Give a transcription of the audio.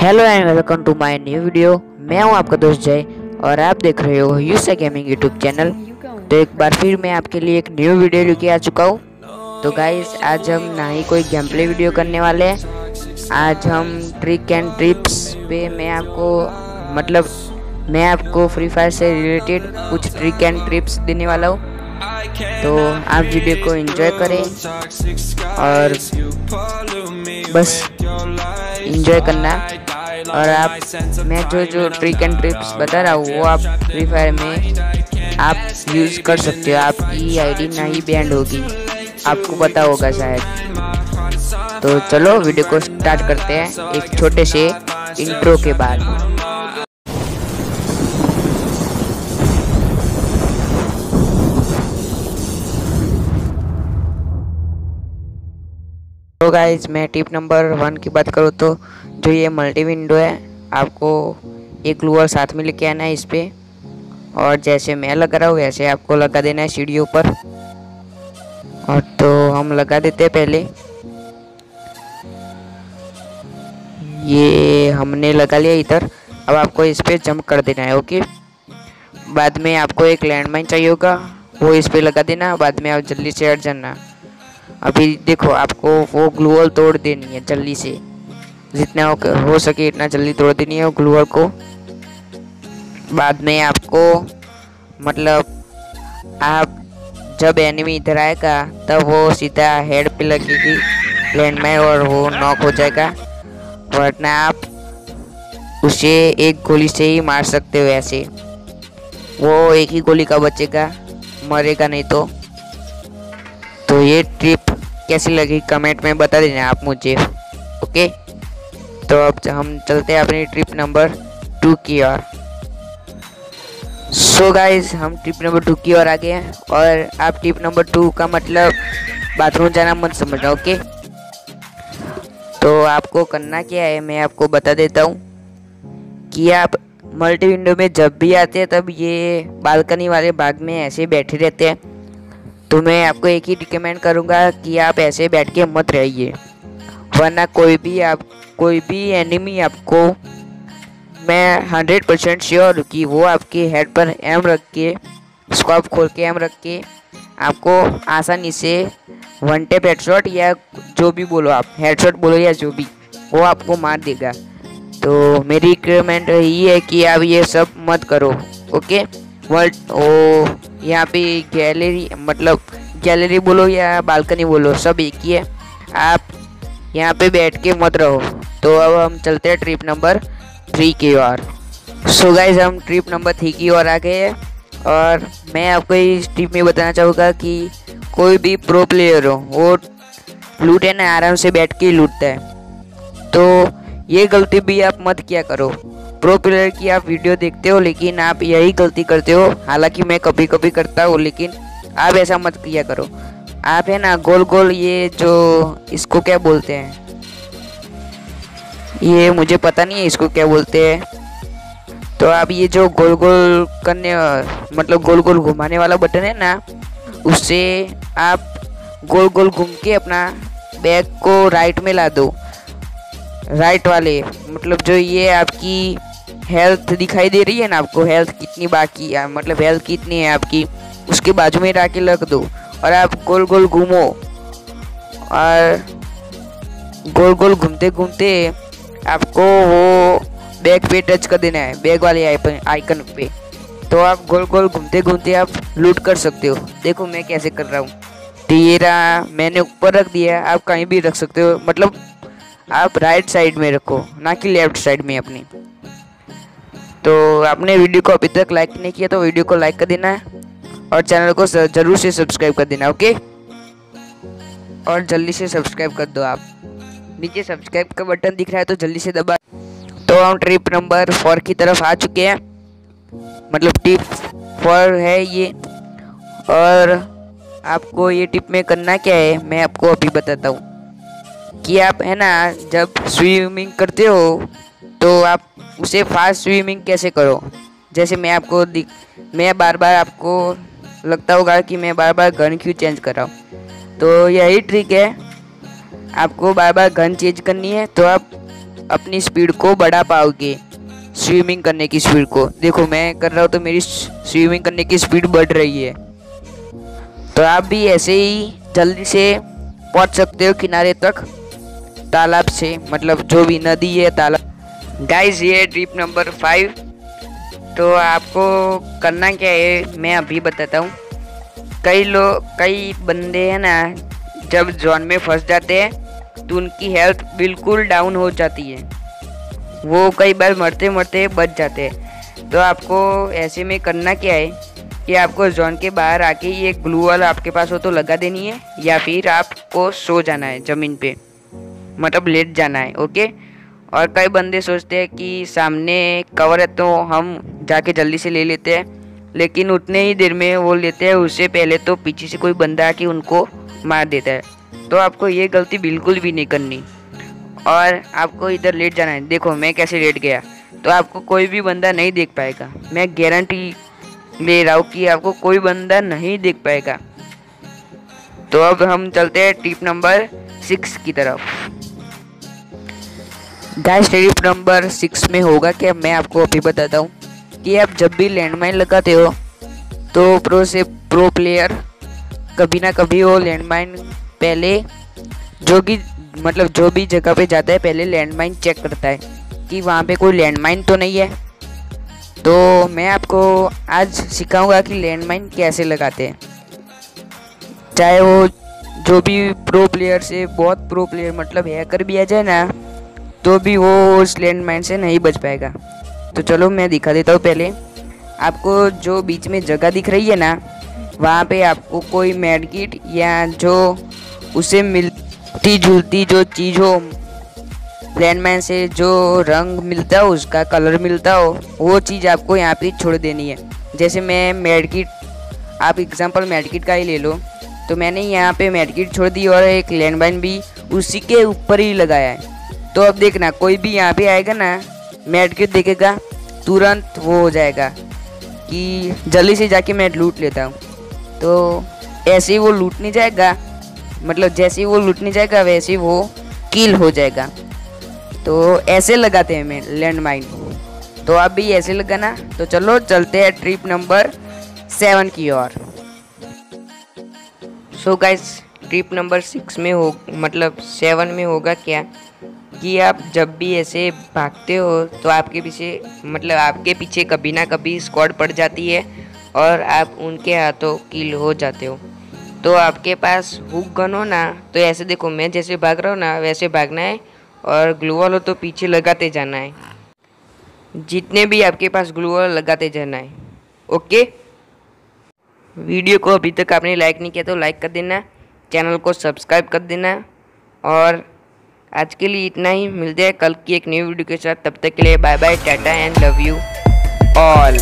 Hello and welcome to my new video मैं हूँ आपका दोस्त जय और आप देख रहे हो यूसा गेमिंग यूट्यूब चैनल तो एक बार फिर मैं आपके लिए एक न्यू वीडियो लेके आ चुका हूँ। तो गाइस आज हम ना ही कोई गेम प्ले वीडियो करने वाले हैं। आज हम ट्रिक एंड ट्रिप्स पे मैं आपको मतलब मैं आपको फ्री फायर से रिलेटेड कुछ ट्रिक एंड ट्रिप्स देने वाला हूँ। तो आप वीडियो को एंजॉय करें और बस एंजॉय करना। और आप मैं जो जो ट्रिक एंड ट्रिप्स बता रहा हूँ वो आप फ्री फायर में आप यूज़ कर सकते हो। आपकी आईडी ना ही बैंड होगी। आपको पता होगा शायद। तो चलो वीडियो को स्टार्ट करते हैं। एक छोटे से इंट्रो के बाद। तो मैं टिप नंबर वन की बात करूँ तो जो ये मल्टी विंडो है, आपको एक ग्लूअर साथ में लेके आना है इस पर और जैसे मैं लगा रहा हूँ, वैसे आपको लगा देना है सीढ़ियों पर। और तो हम लगा देते हैं पहले। ये हमने लगा लिया इधर। अब आपको इस पर जंप कर देना है ओके बाद में आपको एक लैंडमाइन चाहिए होगा, वो इस पर लगा देना, बाद में आप जल्दी से हट जाना। अभी देखो आपको वो ग्लूअल तोड़ देनी है जल्दी से। जितना हो, सके इतना जल्दी तोड़ देनी है ग्लूअल को। बाद में आपको मतलब आप जब एनिमी इधर आएगा तब वो सीधा हेड पे लगेगी लैंड में और वो नॉक हो जाएगा। वरना आप उसे एक गोली से ही मार सकते हो ऐसे। वो एक ही गोली का बचेगा मरेगा नहीं तो। तो ये ट्रिप कैसी लगी? कमेंट में बता देना आप मुझे ओके तो अब हम चलते हैं अपनी ट्रिप नंबर टू की ओर। सो गाइज़ हम ट्रिप नंबर टू की ओर आ गए हैं और आप ट्रिप नंबर टू का मतलब बाथरूम जाना मत समझना ओके तो आपको करना क्या है, मैं आपको बता देता हूँ कि आप मल्टी विंडो में जब भी आते हैं, तब ये बालकनी वाले भाग में ऐसे बैठे रहते हैं। तो मैं आपको एक ही रिकमेंड करूँगा कि आप ऐसे बैठ के मत रहिए। वरना कोई भी आप, कोई भी एनिमी आपको, मैं हंड्रेड परसेंट श्योर कि वो आपके हेड पर एम रख के स्कॉप खोल के एम रख के आपको आसानी से वन टेप हेडशॉट या जो भी बोलो आप हेडशॉट बोलो या जो भी, वो आपको मार देगा। तो मेरी रिक्वेमेंड यही है कि आप ये सब मत करो ओके वर्ल्ड ओ यहाँ पे गैलरी मतलब गैलरी बोलो या बालकनी बोलो, सब एक ही है। आप यहाँ पे बैठ के मत रहो। तो अब हम चलते हैं ट्रिप नंबर थ्री की ओर। सो गाइज़ हम ट्रिप नंबर थ्री की ओर आ गए हैं। और मैं आपको इस ट्रिप में बताना चाहूँगा कि कोई भी प्रो प्लेयर हो, वो लूटे ना, आराम से बैठ के लूटता है। तो ये गलती भी आप मत किया करो। प्रो प्लेयर की आप वीडियो देखते हो, लेकिन आप यही गलती करते हो। हालाँकि मैं कभी कभी करता हूँ, लेकिन आप ऐसा मत किया करो। आप है ना गोल गोल ये जो इसको क्या बोलते हैं? ये मुझे पता नहीं है इसको क्या बोलते हैं। तो आप ये जो गोल गोल करने मतलब गोल गोल घुमाने वाला बटन है ना, उससे आप गोल गोल घूम के अपना बैग को राइट में ला दो। राइट वाले मतलब जो ये आपकी हेल्थ दिखाई दे रही है ना आपको? हेल्थ कितनी बाकी है? मतलब हेल्थ कितनी है आपकी? उसके बाजू में रख के रख दो। और आप गोल गोल घूमो। और गोल गोल घूमते घूमते आपको वो बैग पे टच कर देना है। बैग वाले आइकन पे। तो आप गोल गोल घूमते घूमते आप लूट कर सकते हो। देखो मैं कैसे कर रहा हूँ। तो ये रहा मैंने ऊपर रख दिया आप कहीं भी रख सकते हो। मतलब आप राइट साइड में रखो, ना कि लेफ़्ट साइड में अपनी। तो आपने वीडियो को अभी तक लाइक नहीं किया तो वीडियो को लाइक कर देना है और चैनल को ज़रूर से सब्सक्राइब कर देना ओके और जल्दी से सब्सक्राइब कर दो आप। नीचे सब्सक्राइब का बटन दिख रहा है तो जल्दी से दबा। तो हम ट्रिप नंबर फोर की तरफ़ आ चुके हैं। मतलब टिप फोर है ये। और आपको ये टिप में करना क्या है, मैं आपको अभी बताता हूँ। कि आप है ना, जब स्विमिंग करते हो तो आप उसे फास्ट स्विमिंग कैसे करो? जैसे मैं आपको दिख, मैं बार बार आपको लगता होगा कि मैं बार बार गन क्यों चेंज कर रहा हूँ। तो यही ट्रिक है। आपको बार बार गन चेंज करनी है तो आप अपनी स्पीड को बढ़ा पाओगे स्विमिंग करने की स्पीड को। देखो, मैं कर रहा हूँ तो मेरी स्विमिंग करने की स्पीड बढ़ रही है। तो आप भी ऐसे ही जल्दी से पहुँच सकते हो किनारे तक, तालाब से मतलब जो भी नदी है, तालाब गाइस ये ट्रिप नंबर फाइव तो आपको करना क्या है, मैं अभी बताता हूँ। कई लोग कई बंदे हैं ना, जब जोन में फंस जाते हैं तो उनकी हेल्थ बिल्कुल डाउन हो जाती है। वो कई बार मरते मरते बच जाते हैं। तो आपको ऐसे में करना क्या है कि आपको जोन के बाहर आके ये ग्लू वाल आपके पास हो तो लगा देनी है, या फिर आपको सो जाना है ज़मीन पे। मतलब लेट जाना है ओके और कई बंदे सोचते हैं कि सामने कवर है तो हम जाके जल्दी से ले लेते हैं। लेकिन उतने ही देर में वो लेते हैं, उससे पहले तो पीछे से कोई बंदा आके उनको मार देता है। तो आपको ये गलती बिल्कुल भी नहीं करनी। और आपको इधर लेट जाना है। देखो, मैं कैसे लेट गया। तो आपको कोई भी बंदा नहीं देख पाएगा। मैं गारंटी ले रहा हूँ कि आपको कोई बंदा नहीं देख पाएगा। तो अब हम चलते हैं टिप नंबर सिक्स की तरफ़। गाइस टिप नंबर सिक्स में होगा क्या मैं आपको अभी बताता हूँ कि आप जब भी लैंडमाइन लगाते हो तो प्रो से प्रो प्लेयर कभी ना कभी वो लैंडमाइन पहले जो कि मतलब जो भी जगह पे जाता है, पहले लैंडमाइन चेक करता है कि वहाँ पे कोई लैंडमाइन तो नहीं है। तो मैं आपको आज सिखाऊँगा कि लैंडमाइन कैसे लगाते हैं। चाहे वो जो भी प्रो प्लेयर से, बहुत प्रो प्लेयर मतलब हैकर भी आ जाए ना तो भी वो उस लैंडमाइन से नहीं बच पाएगा। तो चलो मैं दिखा देता हूँ पहले। आपको जो बीच में जगह दिख रही है ना, वहाँ पे आपको कोई मेडकिट या जो उसे मिलती जुलती जो चीज़ हो लैंडमैन से जो रंग मिलता हो, उसका कलर मिलता हो, वो चीज़ आपको यहाँ पे छोड़ देनी है। जैसे मैं मेडकिट आप एग्जांपल मेडकिट का ही ले लो। तो मैंने यहाँ पे मेडकिट छोड़ दी और एक लैंडमाइन भी उसी के ऊपर ही लगाया है। तो अब देखना, कोई भी यहाँ पे आएगा ना मेडकिट देखेगा, तुरंत वो हो जाएगा कि जल्दी से जाके मैं लूट लेता हूँ। तो ऐसे ही वो लूट नहीं जाएगा मतलब जैसे ही वो लूटने जाएगा, वैसे ही वो किल हो जाएगा। तो ऐसे लगाते हैं मैं लैंड माइन तो आप भी ऐसे लगाना तो चलो चलते हैं ट्रिप नंबर सेवन की ओर। So guys trip number six में हो मतलब सेवन में होगा क्या? कि आप जब भी ऐसे भागते हो तो आपके पीछे मतलब आपके पीछे कभी ना कभी स्क्वाड पड़ जाती है और आप उनके हाथों किल हो जाते हो। तो आपके पास हुक गन हो ना तो ऐसे देखो, मैं जैसे भाग रहा हूँ ना, वैसे भागना है और ग्लू वॉल हो तो पीछे लगाते जाना है। जितने भी आपके पास ग्लू वॉल लगाते जाना है ओके वीडियो को अभी तक आपने लाइक नहीं किया तो लाइक कर देना। चैनल को सब्सक्राइब कर देना और आज के लिए इतना ही। मिलते हैं कल की एक न्यू वीडियो के साथ। तब तक के लिए bye bye tata and love you all